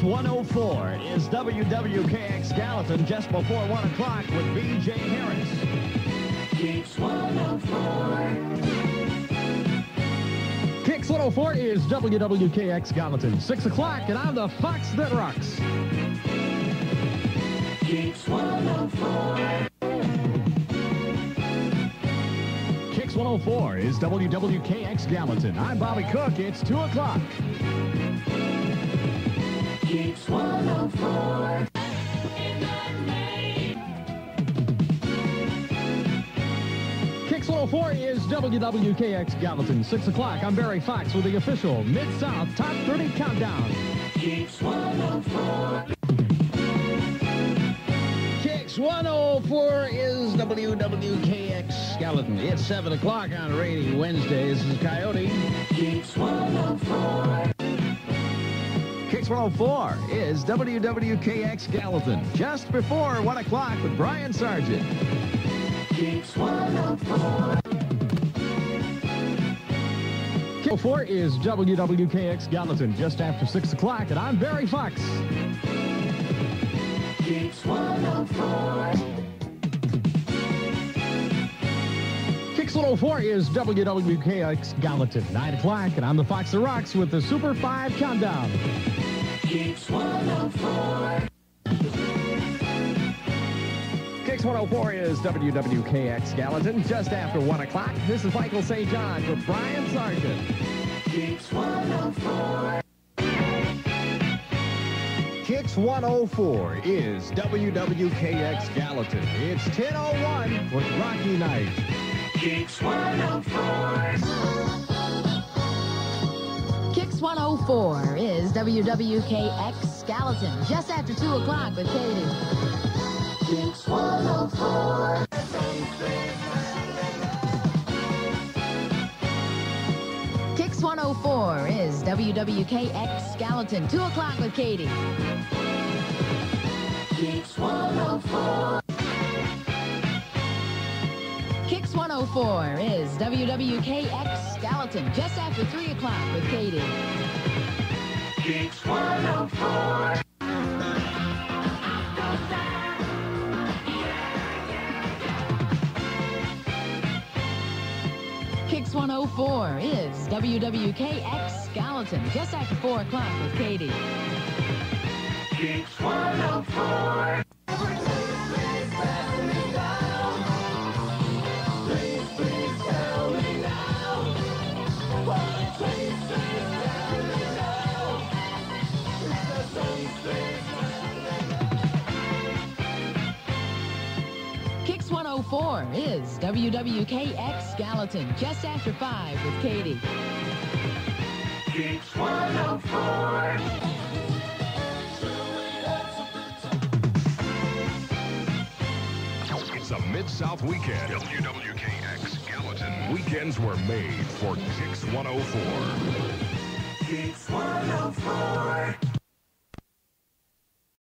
Kicks 104 is WWKX Gallatin just before 1 o'clock with B.J. Harris. Kicks 104. Kicks 104 is WWKX Gallatin. 6 o'clock, and I'm the Fox that rocks. Kicks 104. Kicks 104 is WWKX Gallatin. I'm Bobby Cook. It's 2 o'clock. Kicks 104. Kicks 104 is WWKX Gallatin. 6 o'clock. I'm Barry Fox with the official Mid-South Top 30 Countdown. Kicks 104. Kicks 104 is WWKX Gallatin. It's 7 o'clock on rainy Wednesday. This is Coyote. Kicks 104. Kicks 104 is WWKX Gallatin just before 1 o'clock with Brian Sargent. Kicks 104. Kick 4 is WWKX Gallatin just after 6 o'clock, and I'm Barry Fox. Kicks 104. Kicks 104 is WWKX Gallatin. 9 o'clock, and I'm the Fox that rocks with the Super 5 Countdown. Kicks 104. Kicks 104 is WWKX Gallatin just after 1 o'clock. This is Michael St. John with Brian Sargent. Kicks 104. Kicks 104 is WWKX Gallatin. It's 10.01 with Rocky Night. Kicks 104. Kicks 104 is WWKX Gallatin, just after 2 o'clock with Katie. Kicks 104. Kicks 104 is WWKX Gallatin, 2 o'clock with Katie. Kicks 104 is WWKX Gallatin, just after 3 o'clock with Katie. Kicks 104. Kicks 104 is WWKX Gallatin, just after 4 o'clock with Katie. 4 is WWKX Gallatin, just after 5 with Katie. Geeks 104. It's a Mid-South weekend. WWKX Gallatin. Weekends were made for Geeks 104. Geeks 104.